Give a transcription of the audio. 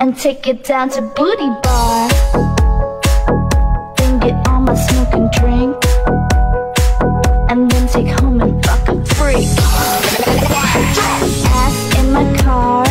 and take it down to Booty Bar. Then get all my smoke and drink, and then take home and fuck a freak. Ass in my car.